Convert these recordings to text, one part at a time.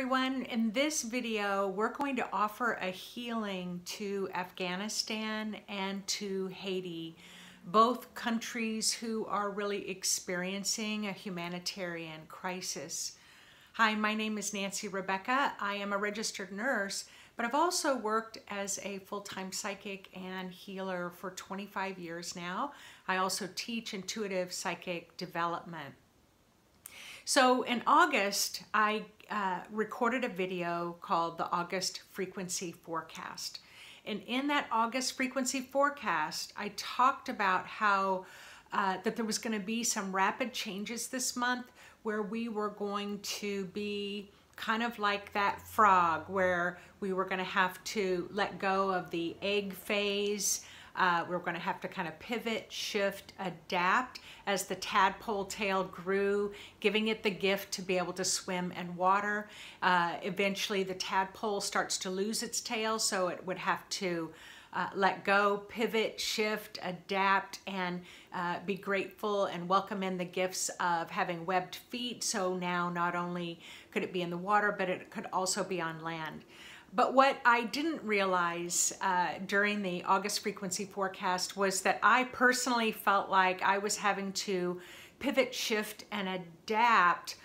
everyone. In this video, we're going to offer a healing to Afghanistan and to Haiti, both countries who are really experiencing a humanitarian crisis. Hi, my name is Nancy Rebecca. I am a registered nurse, but I've also worked as a full-time psychic and healer for 25 years now. I also teach intuitive psychic development. So in August, I uh, recorded a video called the August Frequency Forecast. And in that August Frequency Forecast, I talked about how uh, that there was going to be some rapid changes this month where we were going to be kind of like that frog where we were going to have to let go of the egg phase uh, we are going to have to kind of pivot, shift, adapt as the tadpole tail grew, giving it the gift to be able to swim in water. Uh, eventually, the tadpole starts to lose its tail, so it would have to uh, let go, pivot, shift, adapt, and uh, be grateful and welcome in the gifts of having webbed feet. So now not only could it be in the water, but it could also be on land. But what I didn't realize uh, during the August frequency forecast was that I personally felt like I was having to pivot, shift, and adapt,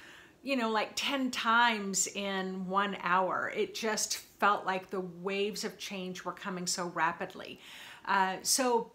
you know, like 10 times in one hour. It just felt like the waves of change were coming so rapidly. Uh, so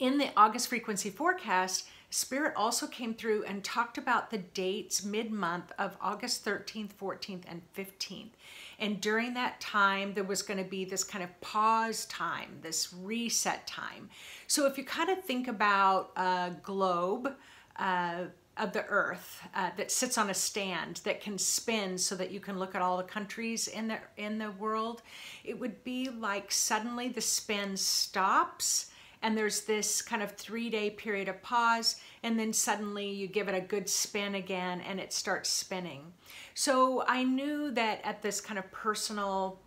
in the August frequency forecast, Spirit also came through and talked about the dates mid-month of August 13th, 14th, and 15th. And during that time, there was going to be this kind of pause time, this reset time. So if you kind of think about a globe, uh, of the earth uh, that sits on a stand that can spin so that you can look at all the countries in the in the world it would be like suddenly the spin stops and there's this kind of three day period of pause and then suddenly you give it a good spin again and it starts spinning. So I knew that at this kind of personal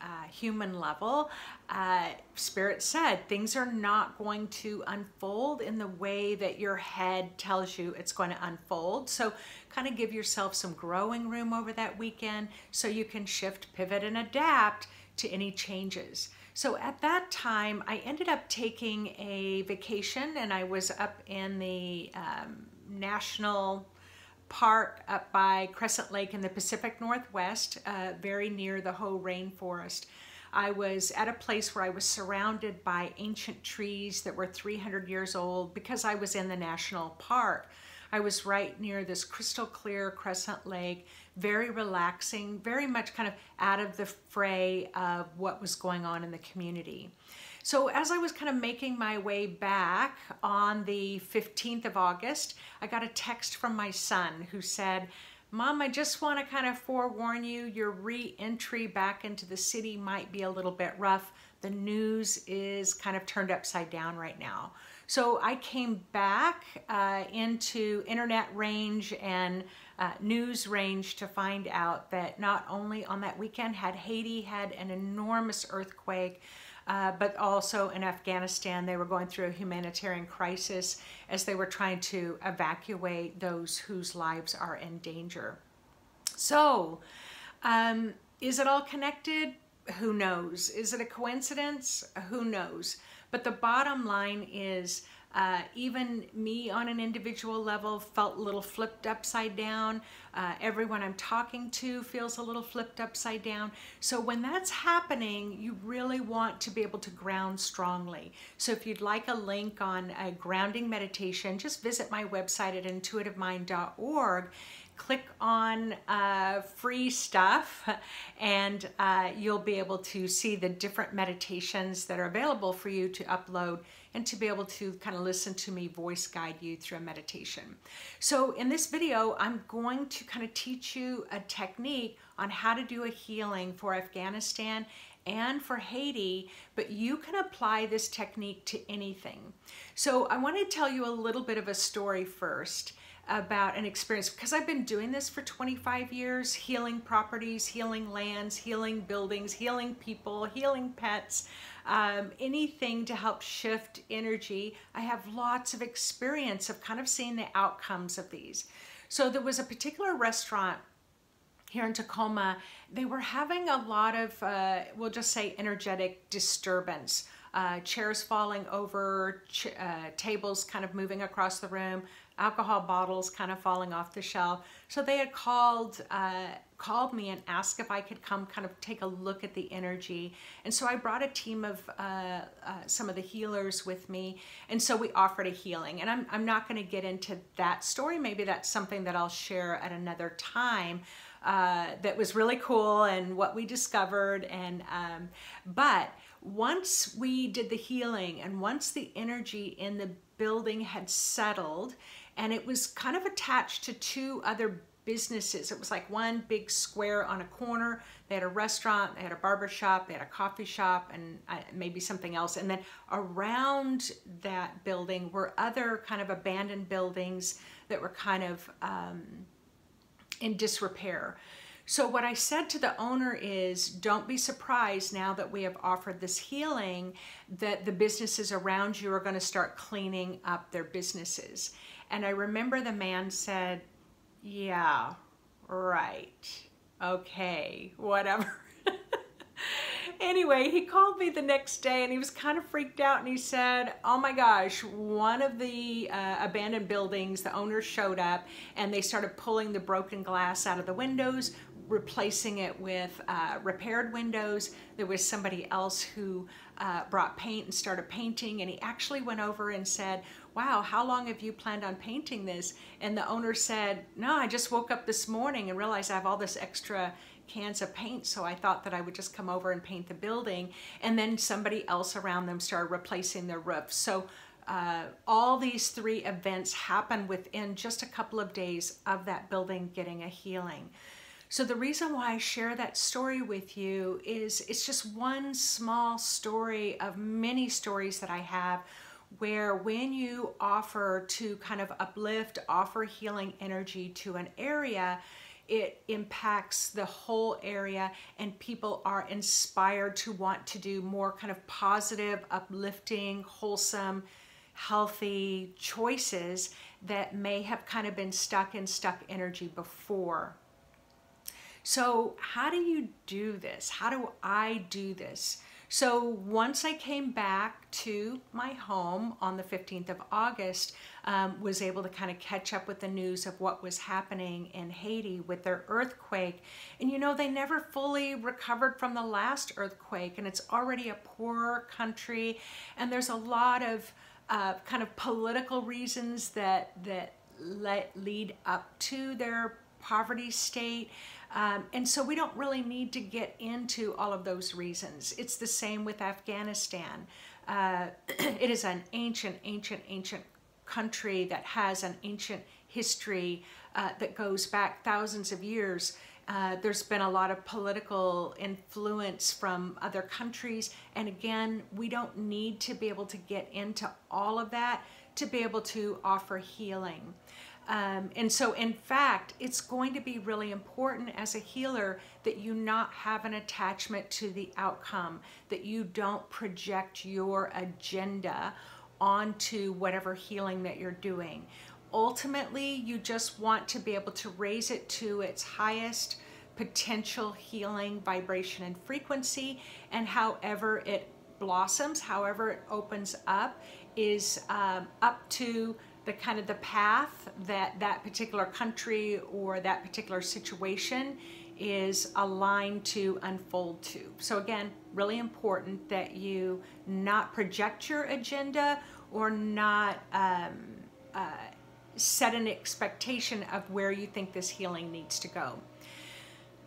uh, human level, uh, Spirit said things are not going to unfold in the way that your head tells you it's going to unfold. So kind of give yourself some growing room over that weekend so you can shift, pivot, and adapt to any changes. So at that time, I ended up taking a vacation and I was up in the um, national park up by Crescent Lake in the Pacific Northwest, uh, very near the Hoh Rainforest. I was at a place where I was surrounded by ancient trees that were 300 years old because I was in the national park. I was right near this crystal clear Crescent Lake very relaxing, very much kind of out of the fray of what was going on in the community. So as I was kind of making my way back on the 15th of August, I got a text from my son who said, Mom, I just want to kind of forewarn you, your re-entry back into the city might be a little bit rough. The news is kind of turned upside down right now. So I came back uh, into internet range and uh, news range to find out that not only on that weekend had Haiti had an enormous earthquake, uh, but also in Afghanistan, they were going through a humanitarian crisis as they were trying to evacuate those whose lives are in danger. So, um, is it all connected? Who knows? Is it a coincidence? Who knows? But the bottom line is uh, even me on an individual level felt a little flipped upside down. Uh, everyone I'm talking to feels a little flipped upside down. So when that's happening, you really want to be able to ground strongly. So if you'd like a link on a grounding meditation, just visit my website at intuitivemind.org click on uh, free stuff and uh, you'll be able to see the different meditations that are available for you to upload and to be able to kind of listen to me voice guide you through a meditation. So in this video, I'm going to kind of teach you a technique on how to do a healing for Afghanistan and for Haiti, but you can apply this technique to anything. So I want to tell you a little bit of a story first about an experience because I've been doing this for 25 years, healing properties, healing lands, healing buildings, healing people, healing pets, um, anything to help shift energy. I have lots of experience of kind of seeing the outcomes of these. So there was a particular restaurant here in Tacoma, they were having a lot of, uh, we'll just say, energetic disturbance. Uh, chairs falling over, ch uh, tables kind of moving across the room, alcohol bottles kind of falling off the shelf. So they had called uh, called me and asked if I could come kind of take a look at the energy. And so I brought a team of uh, uh, some of the healers with me. And so we offered a healing. And I'm, I'm not going to get into that story. Maybe that's something that I'll share at another time. Uh, that was really cool and what we discovered and um, but once we did the healing and once the energy in the building had settled and it was kind of attached to two other businesses. It was like one big square on a corner. They had a restaurant, they had a barber shop, they had a coffee shop, and uh, maybe something else. And then around that building were other kind of abandoned buildings that were kind of um, in disrepair. So what I said to the owner is, don't be surprised now that we have offered this healing that the businesses around you are going to start cleaning up their businesses. And I remember the man said, yeah, right. Okay, whatever. anyway, he called me the next day and he was kind of freaked out and he said, oh my gosh, one of the uh, abandoned buildings, the owners showed up and they started pulling the broken glass out of the windows, replacing it with uh, repaired windows. There was somebody else who uh, brought paint and started painting and he actually went over and said, wow, how long have you planned on painting this? And the owner said, no, I just woke up this morning and realized I have all this extra cans of paint so I thought that I would just come over and paint the building and then somebody else around them started replacing their roof. So uh, all these three events happened within just a couple of days of that building getting a healing. So the reason why I share that story with you is it's just one small story of many stories that I have where when you offer to kind of uplift, offer healing energy to an area, it impacts the whole area and people are inspired to want to do more kind of positive, uplifting, wholesome, healthy choices that may have kind of been stuck in stuck energy before. So how do you do this? How do I do this? So once I came back to my home on the 15th of August, um, was able to kind of catch up with the news of what was happening in Haiti with their earthquake. And you know, they never fully recovered from the last earthquake and it's already a poor country. And there's a lot of uh, kind of political reasons that, that lead up to their poverty state. Um, and so we don't really need to get into all of those reasons. It's the same with Afghanistan. Uh, it is an ancient, ancient, ancient country that has an ancient history uh, that goes back thousands of years. Uh, there's been a lot of political influence from other countries. And again, we don't need to be able to get into all of that to be able to offer healing. Um, and so, in fact, it's going to be really important as a healer that you not have an attachment to the outcome, that you don't project your agenda onto whatever healing that you're doing. Ultimately, you just want to be able to raise it to its highest potential healing vibration and frequency, and however it blossoms, however it opens up, is um, up to the kind of the path that that particular country or that particular situation is aligned to unfold to. So again, really important that you not project your agenda or not um, uh, set an expectation of where you think this healing needs to go.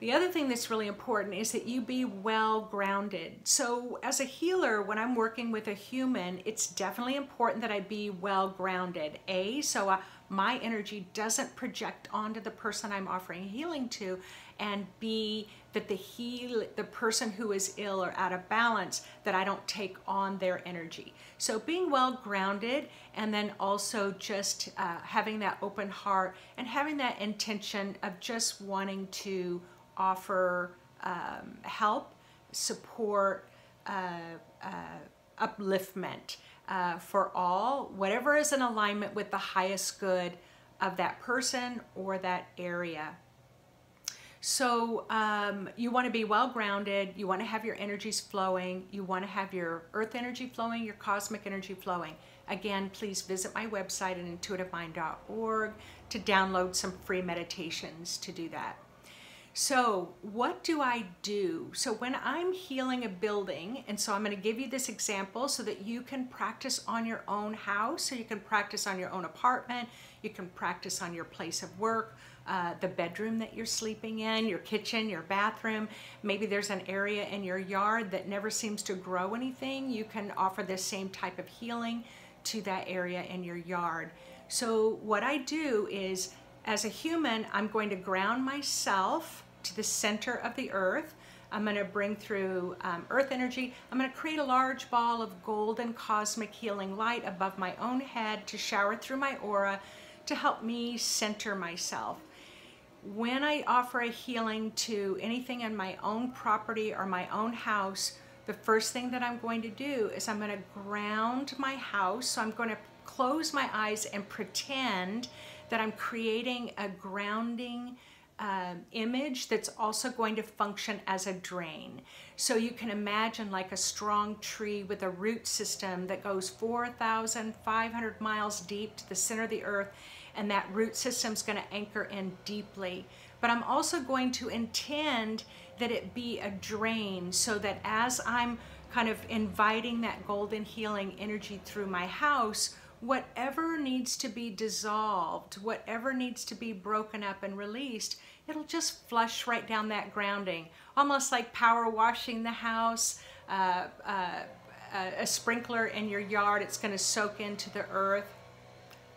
The other thing that's really important is that you be well grounded. So as a healer, when I'm working with a human, it's definitely important that I be well grounded. A, so uh, my energy doesn't project onto the person I'm offering healing to, and B, that the heal the person who is ill or out of balance, that I don't take on their energy. So being well grounded and then also just uh, having that open heart and having that intention of just wanting to offer um, help, support, uh, uh, upliftment uh, for all, whatever is in alignment with the highest good of that person or that area. So um, you want to be well grounded. You want to have your energies flowing. You want to have your earth energy flowing, your cosmic energy flowing. Again, please visit my website at intuitivemind.org to download some free meditations to do that. So, what do I do? So, when I'm healing a building, and so I'm going to give you this example so that you can practice on your own house, so you can practice on your own apartment, you can practice on your place of work, uh, the bedroom that you're sleeping in, your kitchen, your bathroom. Maybe there's an area in your yard that never seems to grow anything. You can offer this same type of healing to that area in your yard. So, what I do is as a human, I'm going to ground myself to the center of the earth. I'm going to bring through um, earth energy. I'm going to create a large ball of golden cosmic healing light above my own head to shower through my aura to help me center myself. When I offer a healing to anything in my own property or my own house, the first thing that I'm going to do is I'm going to ground my house. So I'm going to close my eyes and pretend that I'm creating a grounding uh, image that's also going to function as a drain. So you can imagine like a strong tree with a root system that goes 4,500 miles deep to the center of the earth and that root system is going to anchor in deeply. But I'm also going to intend that it be a drain so that as I'm kind of inviting that golden healing energy through my house, whatever needs to be dissolved, whatever needs to be broken up and released, it'll just flush right down that grounding, almost like power washing the house, uh, uh, a sprinkler in your yard, it's going to soak into the earth.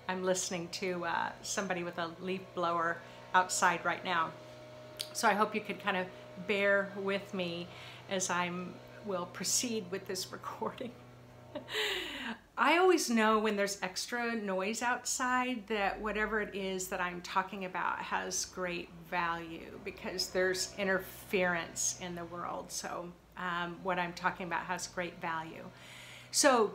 I'm listening to uh, somebody with a leaf blower outside right now. So I hope you could kind of bear with me as I will proceed with this recording. I always know when there's extra noise outside that whatever it is that I'm talking about has great value because there's interference in the world. So um, what I'm talking about has great value. So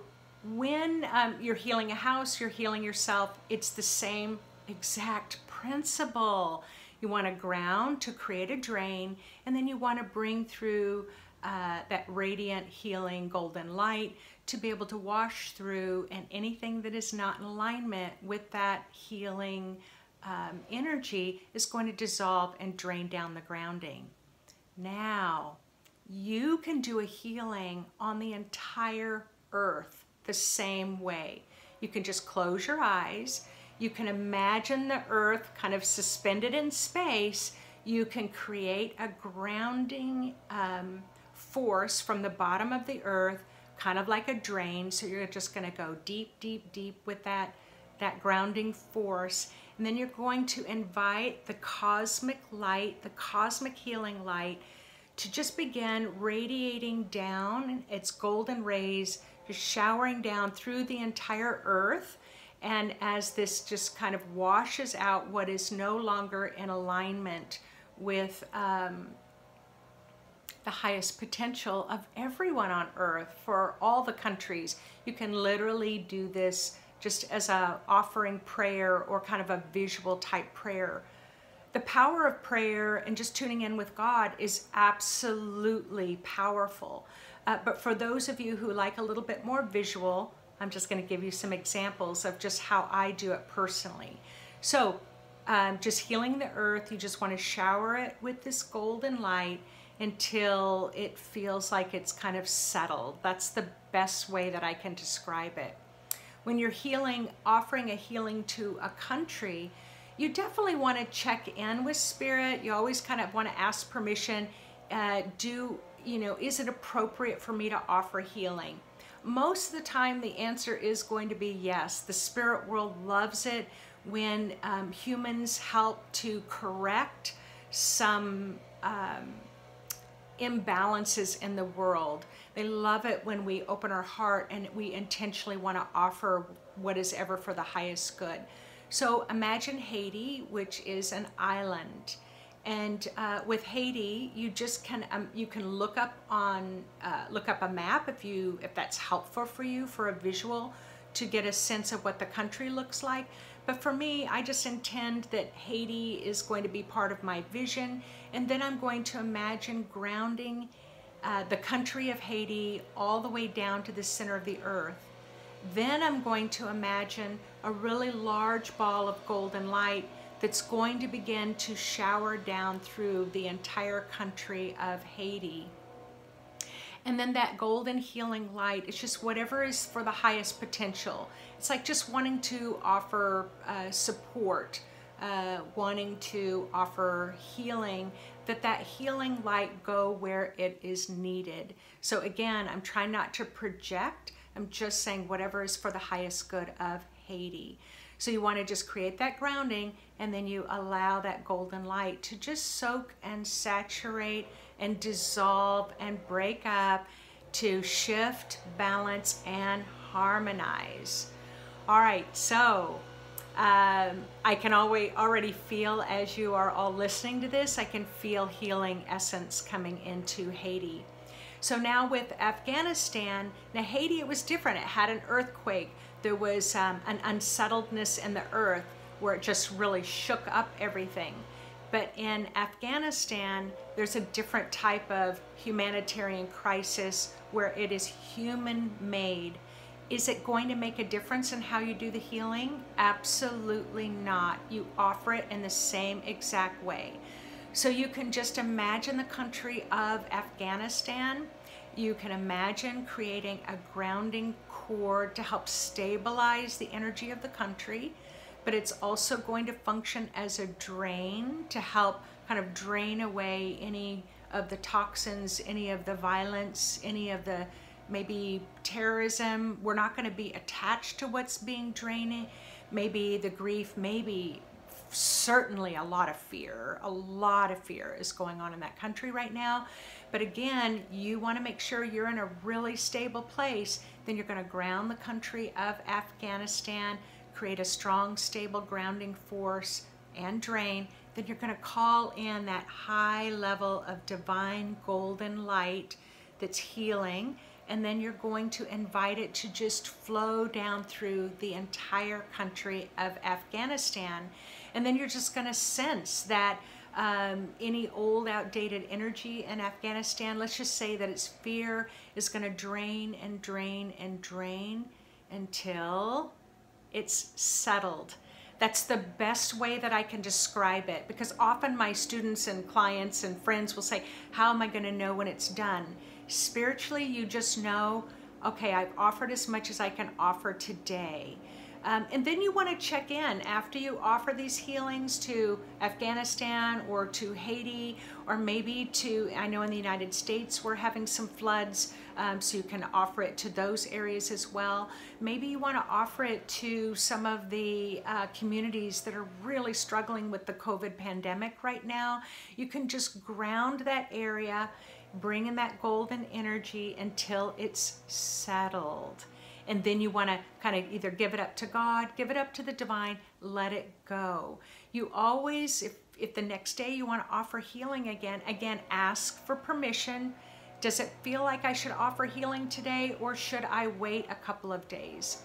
when um, you're healing a house, you're healing yourself, it's the same exact principle. You want to ground to create a drain, and then you want to bring through uh, that radiant, healing, golden light to be able to wash through and anything that is not in alignment with that healing um, energy is going to dissolve and drain down the grounding. Now, you can do a healing on the entire earth the same way. You can just close your eyes. You can imagine the earth kind of suspended in space. You can create a grounding um, force from the bottom of the earth kind of like a drain. So you're just going to go deep, deep, deep with that, that grounding force. And then you're going to invite the cosmic light, the cosmic healing light, to just begin radiating down its golden rays, just showering down through the entire earth. And as this just kind of washes out what is no longer in alignment with um, the highest potential of everyone on earth for all the countries. You can literally do this just as a offering prayer or kind of a visual type prayer. The power of prayer and just tuning in with God is absolutely powerful. Uh, but for those of you who like a little bit more visual, I'm just going to give you some examples of just how I do it personally. So, um, just healing the earth, you just want to shower it with this golden light until it feels like it's kind of settled. That's the best way that I can describe it. When you're healing, offering a healing to a country, you definitely want to check in with spirit. You always kind of want to ask permission. Uh, do, you know, is it appropriate for me to offer healing? Most of the time, the answer is going to be yes. The spirit world loves it when um, humans help to correct some um, imbalances in the world. They love it when we open our heart and we intentionally want to offer what is ever for the highest good. So imagine Haiti, which is an island. And uh, with Haiti, you just can um, you can look up on uh, look up a map if you if that's helpful for you for a visual to get a sense of what the country looks like. But for me, I just intend that Haiti is going to be part of my vision. And then I'm going to imagine grounding uh, the country of Haiti all the way down to the center of the earth. Then I'm going to imagine a really large ball of golden light that's going to begin to shower down through the entire country of Haiti. And then that golden healing light, it's just whatever is for the highest potential. It's like just wanting to offer uh, support, uh, wanting to offer healing, that that healing light go where it is needed. So again, I'm trying not to project. I'm just saying whatever is for the highest good of Haiti. So you want to just create that grounding and then you allow that golden light to just soak and saturate and dissolve and break up to shift, balance, and harmonize. All right, so um, I can always already feel as you are all listening to this, I can feel healing essence coming into Haiti. So now with Afghanistan, now Haiti, it was different. It had an earthquake. There was um, an unsettledness in the earth where it just really shook up everything. But in Afghanistan, there's a different type of humanitarian crisis where it is human made. Is it going to make a difference in how you do the healing? Absolutely not. You offer it in the same exact way. So you can just imagine the country of Afghanistan. You can imagine creating a grounding cord to help stabilize the energy of the country, but it's also going to function as a drain to help kind of drain away any of the toxins, any of the violence, any of the maybe terrorism. We're not going to be attached to what's being draining. Maybe the grief, maybe certainly a lot of fear. A lot of fear is going on in that country right now. But again, you want to make sure you're in a really stable place. Then you're going to ground the country of Afghanistan, create a strong, stable grounding force and drain. Then you're going to call in that high level of divine golden light that's healing and then you're going to invite it to just flow down through the entire country of Afghanistan. And then you're just going to sense that um, any old outdated energy in Afghanistan, let's just say that its fear is going to drain and drain and drain until it's settled. That's the best way that I can describe it because often my students and clients and friends will say, How am I going to know when it's done? Spiritually, you just know, okay, I've offered as much as I can offer today. Um, and then you want to check in after you offer these healings to Afghanistan or to Haiti or maybe to, I know in the United States we're having some floods, um, so you can offer it to those areas as well. Maybe you want to offer it to some of the uh, communities that are really struggling with the COVID pandemic right now. You can just ground that area, bring in that golden energy until it's settled and then you want to kind of either give it up to God, give it up to the divine, let it go. You always, if, if the next day you want to offer healing again, again, ask for permission. Does it feel like I should offer healing today or should I wait a couple of days?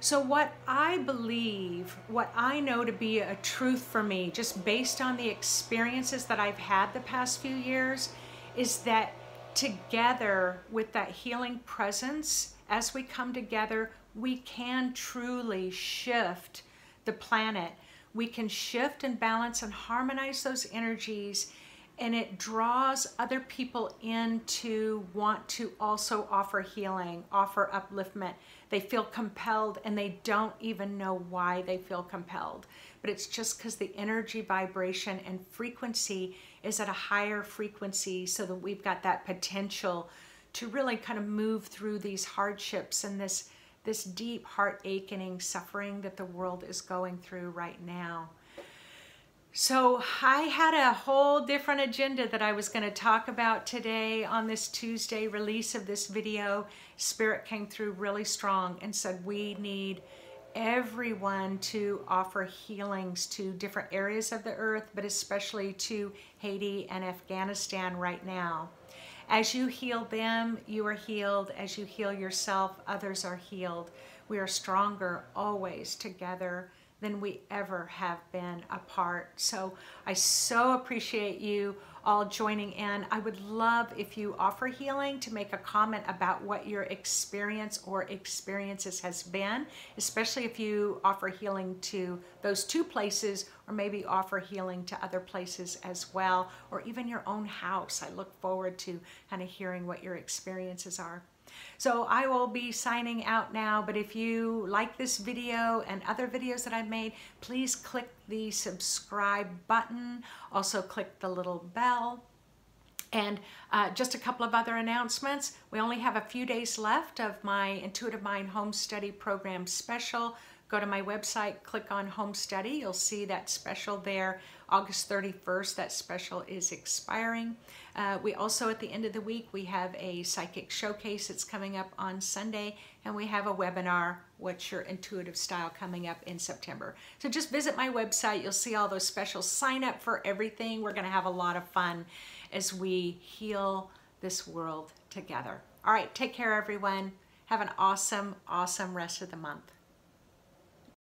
So, what I believe, what I know to be a truth for me, just based on the experiences that I've had the past few years, is that together with that healing presence, as we come together, we can truly shift the planet. We can shift and balance and harmonize those energies and it draws other people in to want to also offer healing, offer upliftment. They feel compelled and they don't even know why they feel compelled. But it's just because the energy vibration and frequency is at a higher frequency so that we've got that potential to really kind of move through these hardships and this this deep heart aching suffering that the world is going through right now. So I had a whole different agenda that I was going to talk about today on this Tuesday release of this video. Spirit came through really strong and said we need everyone to offer healings to different areas of the earth, but especially to Haiti and Afghanistan right now. As you heal them, you are healed. As you heal yourself, others are healed. We are stronger always together than we ever have been apart. So I so appreciate you all joining in. I would love if you offer healing to make a comment about what your experience or experiences has been, especially if you offer healing to those two places or maybe offer healing to other places as well, or even your own house. I look forward to kind of hearing what your experiences are. So I will be signing out now, but if you like this video and other videos that I've made, please click the subscribe button. Also click the little bell. And uh, just a couple of other announcements. We only have a few days left of my Intuitive Mind Home Study Program special. Go to my website, click on Home Study. You'll see that special there. August 31st, that special is expiring. Uh, we also, at the end of the week, we have a psychic showcase that's coming up on Sunday, and we have a webinar, What's Your Intuitive Style, coming up in September. So just visit my website. You'll see all those specials. Sign up for everything. We're going to have a lot of fun as we heal this world together. All right, take care, everyone. Have an awesome, awesome rest of the month.